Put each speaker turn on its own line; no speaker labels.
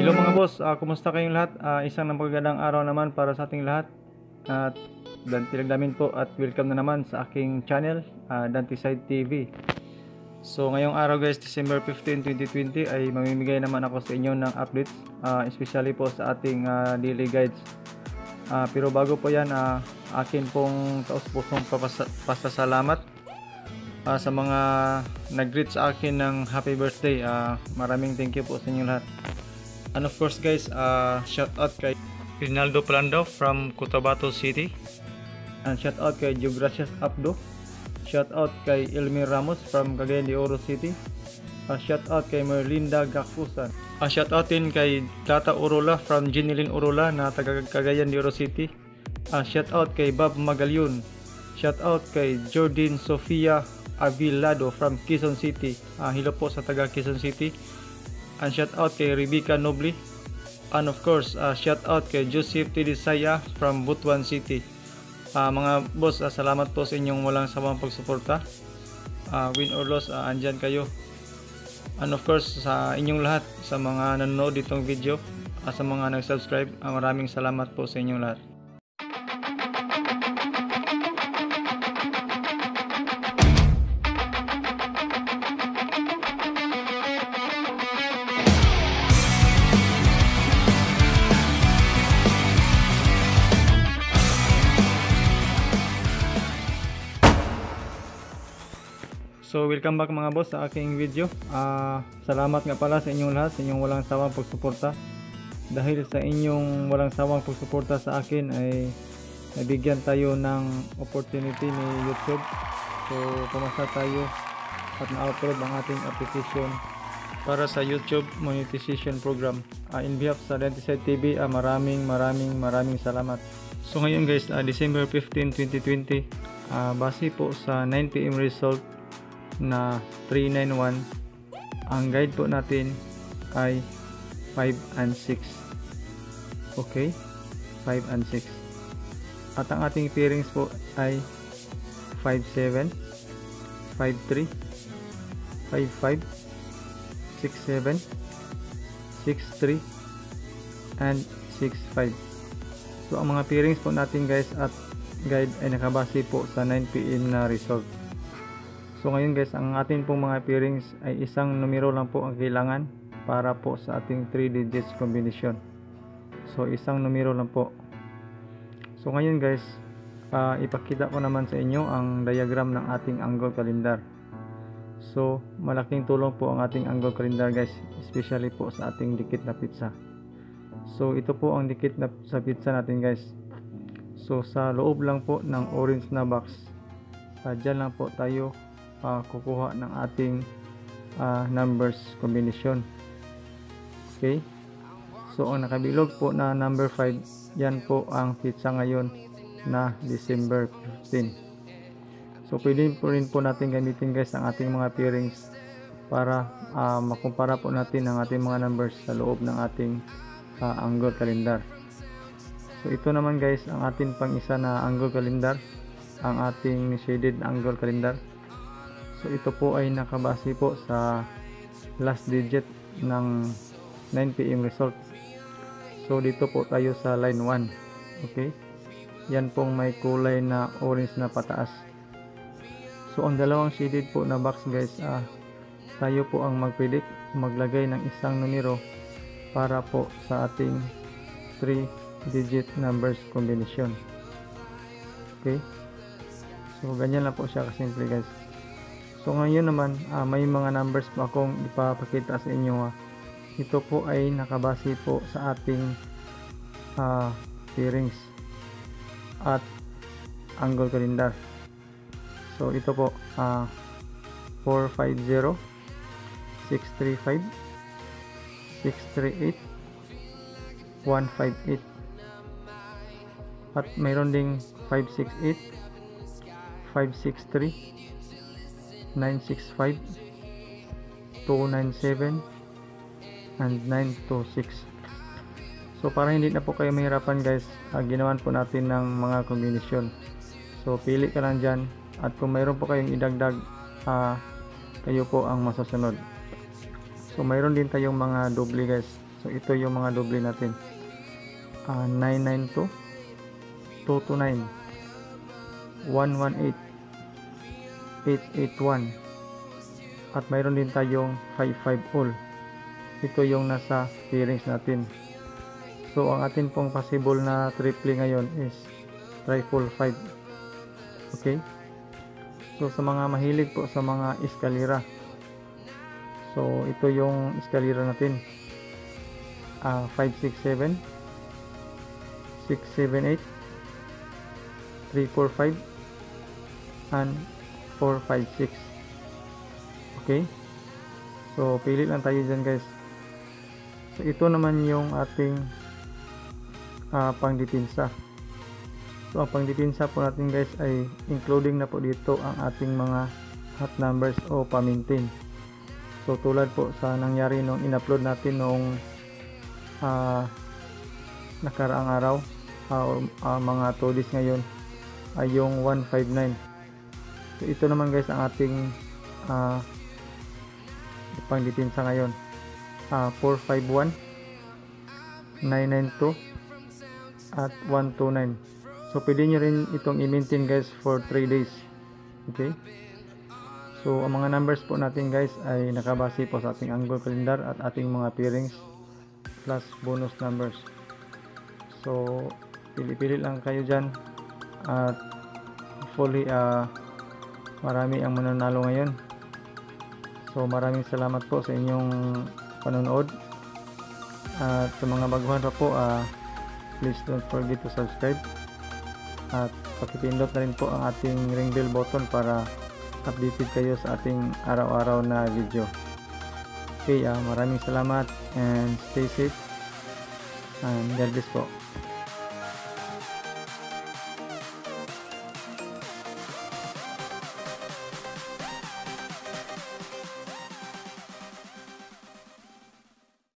Hello mga boss, Ah, kumusta kayong lahat? Ah, isang napagandang araw naman para sa ating lahat. At Dante Lagdamin po at welcome na naman sa aking channel, uh, Dante Side TV. So ngayong araw guys, December 15, 2020 ay mamimigay naman ako sa inyo ng updates, ah, especially po sa ating ah, daily guides. Ah, pero bago po yan, ah, akin pong taus-pusong papasa- pasasalamat ah, sa mga nag-greet sa akin ng happy birthday. Ah, maraming thank you po sa inyo lahat. And of course guys, uh, shout out kay Rinaldo Plando from Cotabato City. And shout out kay Geogracias Abdo. Shout out kay Elmer Ramos from Cagayan de Oro City. Uh, shout out kay Merlinda Gakusan. Uh, shout out din kay Tata Orola from Ginilin Orola na taga Cagayan de Oro City. Uh, shout out kay Bob Magalyon. Shout out kay Jordan Sofia Avilado from Quezon City. Uh, hello po sa taga Quezon City. And shout out kay Rebecca Nobly. And of course, uh, shout out kay Joseph Tidisaya from Butuan City. Uh, mga boss, uh, salamat po sa inyong walang sawang pagsuporta. Uh, win or loss, uh, andyan kayo. And of course, sa inyong lahat, sa mga nanonood ditong video, uh, sa mga nag-subscribe, uh, maraming salamat po sa inyong lahat. So welcome back mga boss sa aking video. Ah, salamat nga pala sa inyong lahat, sa inyong walang sawang pagsuporta. Dahil sa inyong walang sawang pagsuporta sa akin ay nabigyan tayo ng opportunity ni YouTube. So pumasa tayo at na-upload ang ating application para sa YouTube monetization program. Ah, in behalf sa Dentiside TV, ah, maraming maraming maraming salamat. So ngayon guys, ah, December 15, 2020, ah, base po sa 9pm result na 391 ang guide po natin ay 5 and 6 okay? 5 and 6 at ang ating pairings po ay 57 53 55 67 63 and 65 so ang mga pairings po natin guys at guide ay nakabase po sa 9pm na result So ngayon guys, ang ating pong mga pairings ay isang numero lang po ang kailangan para po sa ating 3 digits combination. So isang numero lang po. So ngayon guys, uh, ipakita ko naman sa inyo ang diagram ng ating angle calendar. So malaking tulong po ang ating angle calendar guys, especially po sa ating dikit na pizza. So ito po ang dikit na sa pizza natin guys. So sa loob lang po ng orange na box, uh, dyan lang po tayo uh, kukuha ng ating uh, numbers combination. Okay? So ang nakabilog po na number 5 yan po ang pizza ngayon na December 15 so pwede po rin po natin gamitin guys ang ating mga pairings para uh, makumpara po natin ang ating mga numbers sa loob ng ating uh, angle calendar. So ito naman guys ang ating pang isa na angle calendar ang ating shaded angle calendar So ito po ay nakabase po sa last digit ng 9pm result. So dito po tayo sa line 1. Okay? Yan pong may kulay na orange na pataas. So ang dalawang shaded po na box guys, ah, tayo po ang magpredict maglagay ng isang numero para po sa ating 3 digit numbers combination. Okay? So ganyan lang po siya kasimple guys. So ngayon naman, uh, may mga numbers pa akong ipapakita sa inyo. Uh. Ito po ay nakabase po sa ating uh, pairings at angle calendar. So ito po, uh, 450, 635, 638, 158. At mayroon ding 568, 563, 965 297 and 926 so para hindi na po kayo mahirapan guys. Uh, ginawan po natin ng mga kombinasyon. So pili ka lang dyan. At kung mayroon po kayong idagdag uh, kayo po ang masusunod so mayroon din tayong mga doble guys. So ito yung mga doble natin. Ah, 992 229 118 881 at mayroon din tayong 55 all. Ito yung nasa pairings natin. So ang atin pong possible na triple ngayon is triple 5. Okay? So sa mga mahilig po sa mga eskalera. So ito yung eskalera natin. Ah 567 678 345 and 456 okay? So pili lang tayo dyan guys. So ito naman yung ating uh, pangdipinsa so ang pangdipinsa po natin guys ay including na po dito ang ating mga hot numbers o pamintin so tulad po sa nangyari nung in-upload natin nung uh, nakaraang araw uh, uh, mga 2 days ngayon ay yung 159 so ito naman guys ang ating uh, pangdipinsa ngayon. Uh, 451 992 at 129 so pwede nyo rin itong i-maintain guys for 3 days. Okay? So ang mga numbers po natin guys ay nakabase po sa ating angle calendar at ating mga pairings plus bonus numbers. So pili-pili lang kayo dyan at hopefully uh, marami ang mananalo ngayon. So maraming salamat po sa inyong panonood. At sa mga baguhan pa po uh, please don't forget to subscribe. At pakipindot na rin po ang ating ring bell button para updated kayo sa ating araw-araw na video. Okay uh, maraming salamat and stay safe. And God bless po